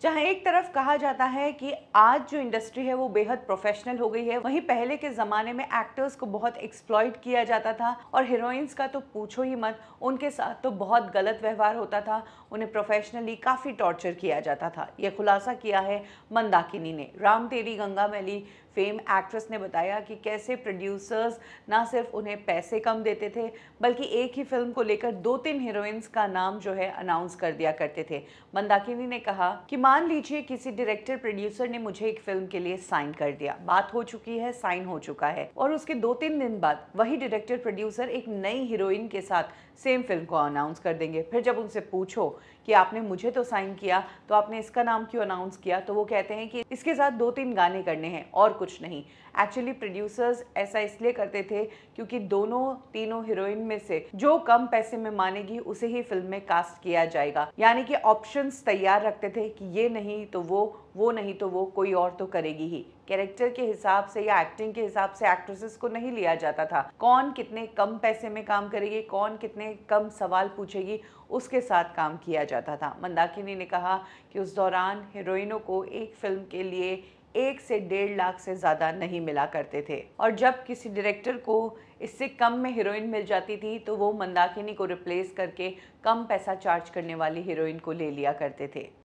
जहाँ एक तरफ़ कहा जाता है कि आज जो इंडस्ट्री है वो बेहद प्रोफेशनल हो गई है। वहीं पहले के ज़माने में एक्टर्स को बहुत एक्सप्लॉइट किया जाता था और हीरोइंस का तो पूछो ही मत, उनके साथ तो बहुत गलत व्यवहार होता था। उन्हें प्रोफेशनली काफ़ी टॉर्चर किया जाता था। यह खुलासा किया है मंदाकिनी ने। राम तेरी गंगा मैली फेम एक्ट्रेस ने बताया कि कैसे प्रोड्यूसर्स ना सिर्फ़ उन्हें पैसे कम देते थे, बल्कि एक ही फ़िल्म को लेकर दो तीन हीरोइंस का नाम जो है अनाउंस कर दिया करते थे। मंदाकिनी ने कहा कि मान लीजिए किसी डायरेक्टर प्रोड्यूसर ने मुझे एक फ़िल्म के लिए साइन कर दिया। बात हो चुकी है साइन हो चुका है। और उसके दो तीन दिन बाद वही डायरेक्टर प्रोड्यूसर एक नई हीरोइन के साथ सेम फ़िल्म को अनाउंस कर देंगे। फिर जब उनसे पूछो कि आपने मुझे तो साइन किया तो आपने इसका नाम क्यों अनाउंस किया? तो वो कहते हैं कि इसके साथ दो तीन गाने करने हैं, और कुछ नहीं। एक्चुअली प्रोड्यूसर्स ऐसा इसलिए करते थे क्योंकि दोनों तीनों हीरोइन में से जो कम पैसे में मानेगी, उसे ही फ़िल्म में कास्ट किया जाएगा। यानी कि ऑप्शंस तैयार रखते थे कि ये नहीं तो वो वो नहीं तो वो कोई और तो करेगी ही। कैरेक्टर के हिसाब से या एक्टिंग के हिसाब से एक्ट्रेसेस को नहीं लिया जाता था। कौन कितने कम पैसे में काम करेगी, कौन कितने कम सवाल पूछेगी, उसके साथ काम किया जाता था। मंदाकिनी ने कहा कि उस दौरान हीरोइनों को एक फ़िल्म के लिए एक से डेढ़ लाख से ज़्यादा नहीं मिला करते थे। और जब किसी डायरेक्टर को इससे कम में हीरोइन मिल जाती थी तो वो मंदाकिनी को रिप्लेस करके कम पैसा चार्ज करने वाली हीरोइन को ले लिया करते थे।